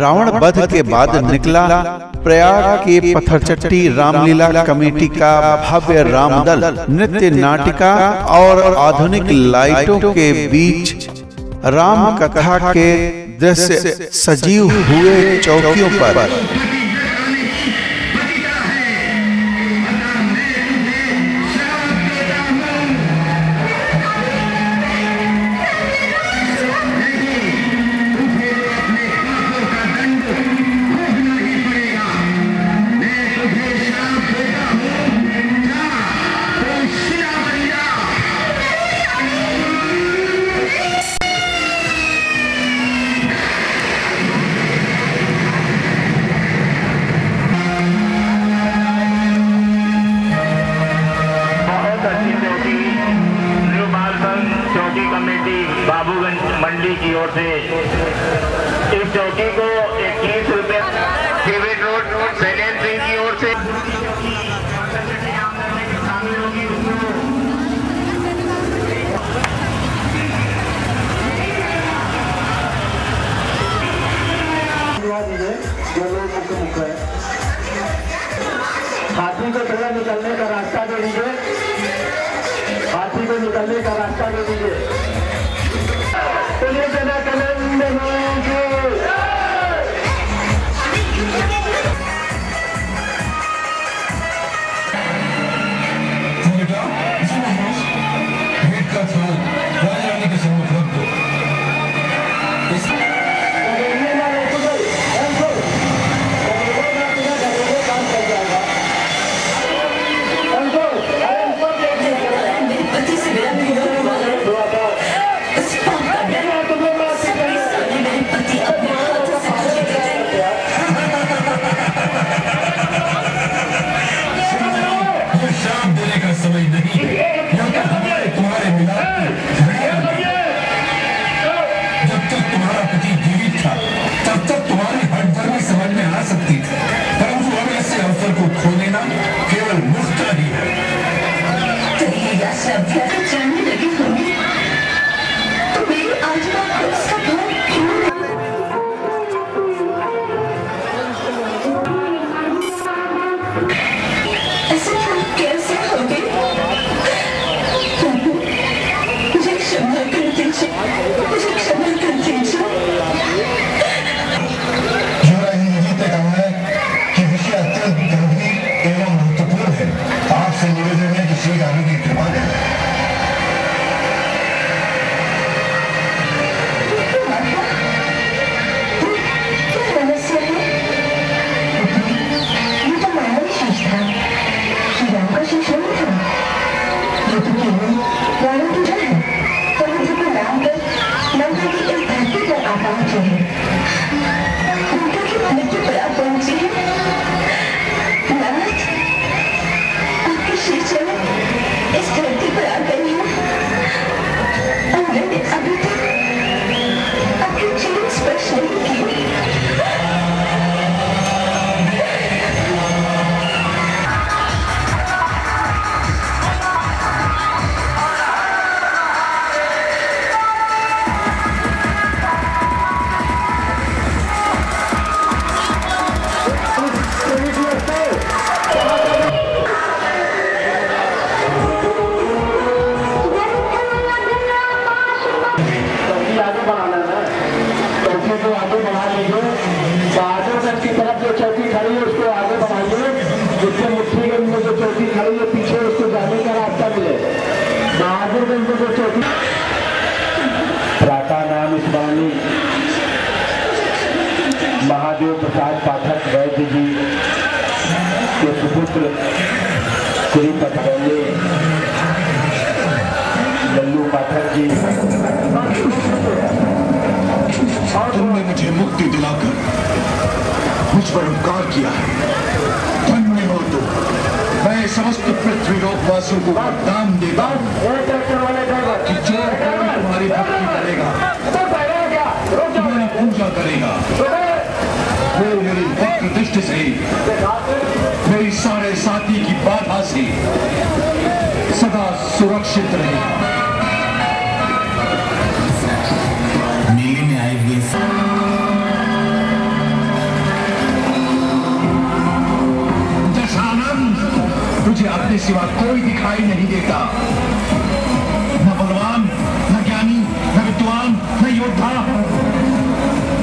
रावण बध के बाद निकला प्रयाग के पथरचट्टी रामलीला कमेटी का भव्य रामदल नृत्य नाटिका और आधुनिक लाइटों के बीच राम कथा के दृश्य सजीव हुए चौकियों पर। मुझे निकलने का रास्ता दे दीजिए। हाथी को निकलने का रास्ता दे दीजिए। जिससे मुठ्ठी में जो चौकी खड़ी है, पीछे उसको जाने का रास्ता मिले। बहादुरगंज में जो चौकी प्राता नाम इस्मानी महादेव प्रसाद पाठक वैद्य जी के सुपुत्र श्री पटवे लल्लू पाठक जी। तुमने मुझे मुक्ति दिलाकर मुझ पर उपकार किया है। देशवासियों को दाम देगा कि जो कौन तुम्हारी भक्ति करेगा तुम्हारी पूजा करेगा वो मेरी भक्त दृष्टि से मेरी सारे साथी की बाधा से सदा सुरक्षित रहेगा के सिवा कोई दिखाई नहीं देता। न बलवान न ज्ञानी न विद्वान न योद्धा।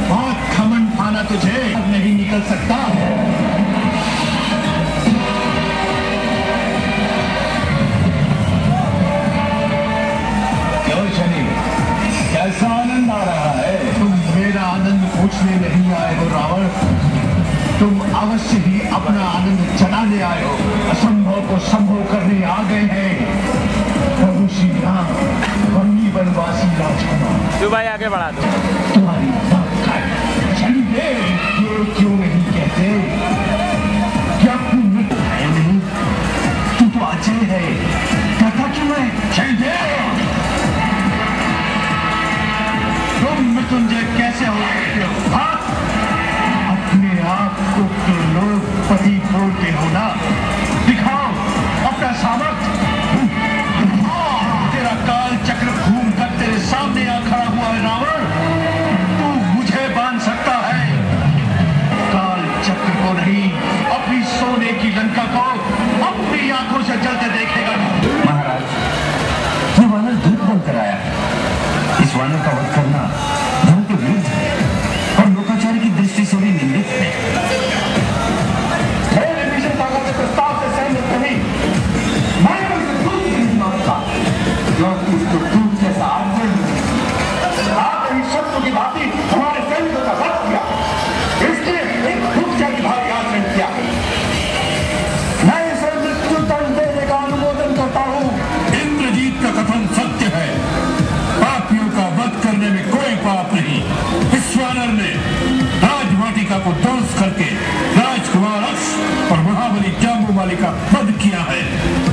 बहुत खमन पाना तुझे नहीं निकल सकता। कैसा आनंद आ रहा है? तुम मेरा आनंद पूछने नहीं आए हो रावण। तुम अवश्य ही अपना आनंद जलाने आए हो असंभव को संभव करने आ गए हैं। प्रभु श्री राम वन्नी वनवासी राजकुमार। भाई आगे बढ़ा दो। तुम्हारी बात का है। ये क्यों नहीं कहते? क्या तू है तू तो अजय है। कहता क्यों है? तुम मृत्युंजय कैसे हो सकते हो? महाबली जाम्बूमाली का वध किया है।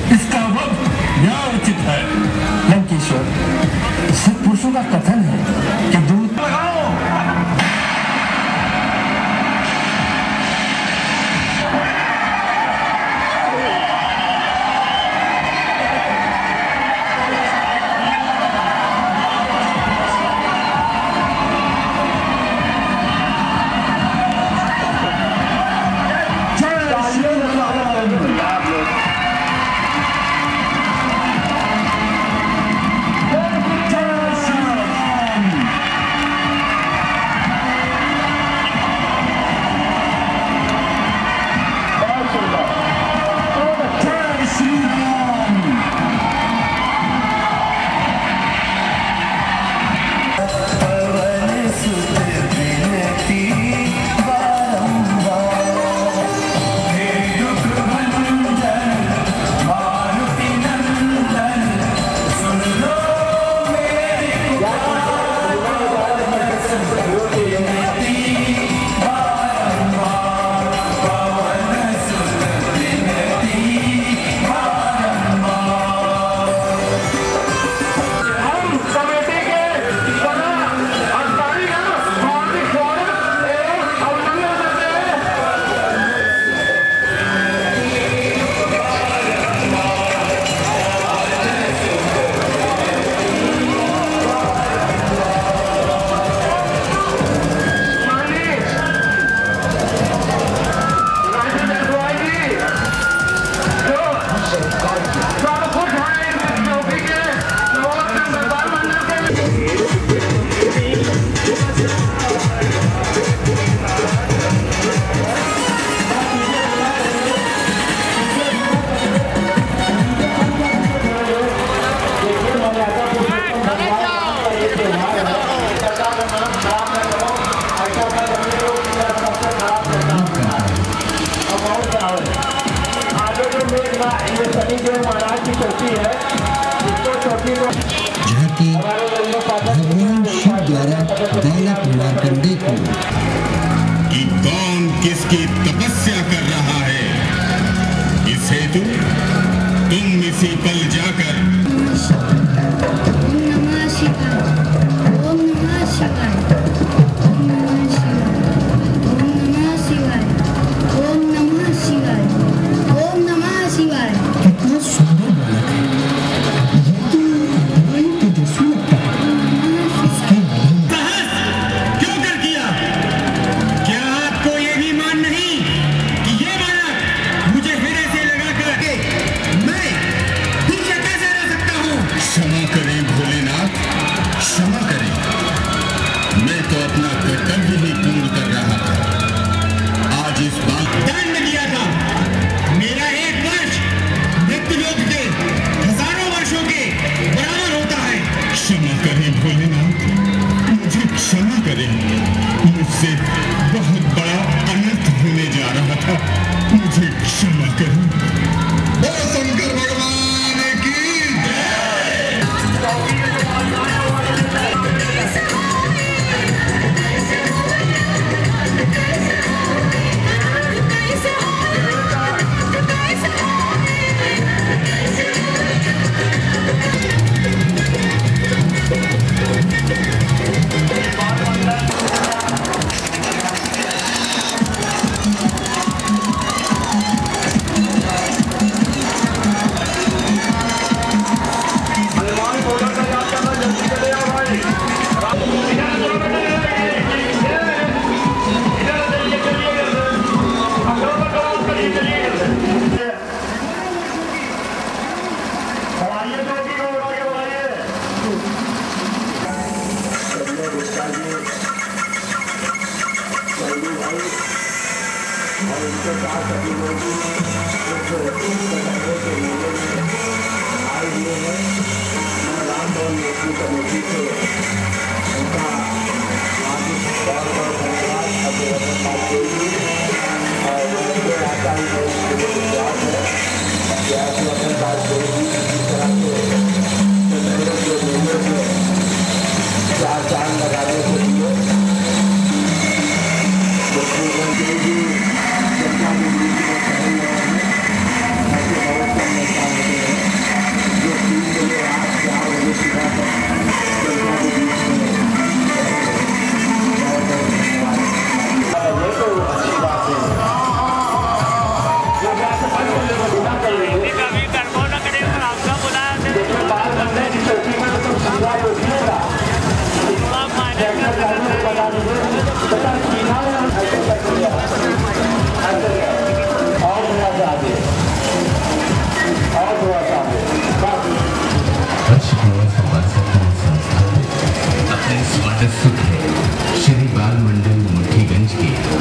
महाराज की चौकी है चौकी को जहाँ की भगवान शिव द्वारा बालक मार्कंडे को कि कौन किसकी तपस्या कर रहा है इस हेतु तुम इसी पल जाकर अपने है श्री बाल मंडल मुठीगंज के।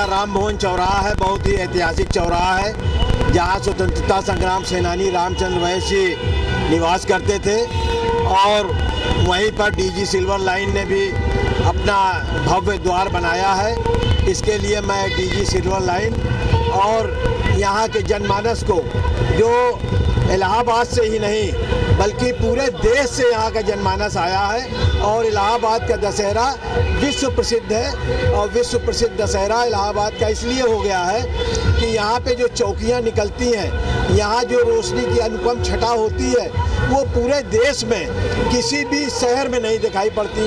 का राम चौराहा है, बहुत ही ऐतिहासिक चौराहा है, जहाँ स्वतंत्रता संग्राम सेनानी रामचंद्र वैश्य निवास करते थे और वहीं पर डीजी सिल्वर लाइन ने भी अपना भव्य द्वार बनाया है। इसके लिए मैं डीजी सिल्वर लाइन और यहाँ के जनमानस को, जो इलाहाबाद से ही नहीं, बल्कि पूरे देश से यहाँ का जनमानस आया है, और इलाहाबाद का दशहरा विश्व प्रसिद्ध है, और विश्व प्रसिद्ध दशहरा इलाहाबाद का इसलिए हो गया है कि यहाँ पे जो चौकियाँ निकलती हैं, यहाँ जो रोशनी की अनुपम छटा होती है, वो पूरे देश में किसी भी शहर में नहीं दिखाई पड़ती।